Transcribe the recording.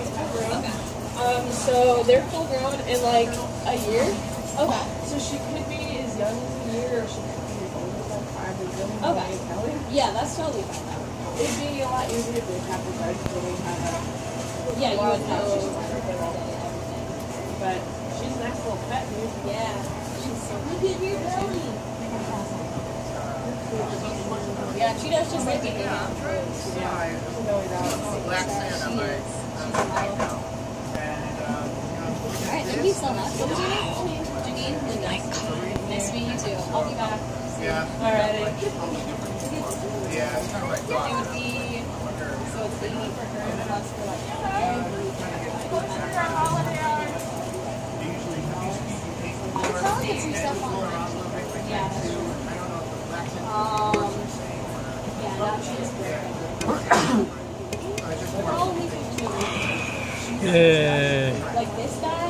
Um, so they're full grown in like a year. Okay. So she could be as young as a year, or she could be as old as like five or seven. Okay. can't tell you. Yeah, that's totally fine. It'd be a lot easier if they have the guys really kind of. Yeah, you would know no, she's every not day, gonna- But she's a nice little pet, dude. Yeah. She's so look at your belly. Yeah, Cheetah's just like a baby. Yeah. She's always out. Black sand on my. Alright, thank you so much. What was your name? Janine? Linda. Nice to meet you too. I'll be back. Yeah. Alrighty. Yeah, it's kind of like It would be, so it's 80 for her and plus for like every It's not like it's some stuff on Yeah, that's true. Um, yeah, that she's great. We're all leaving too. Yeah.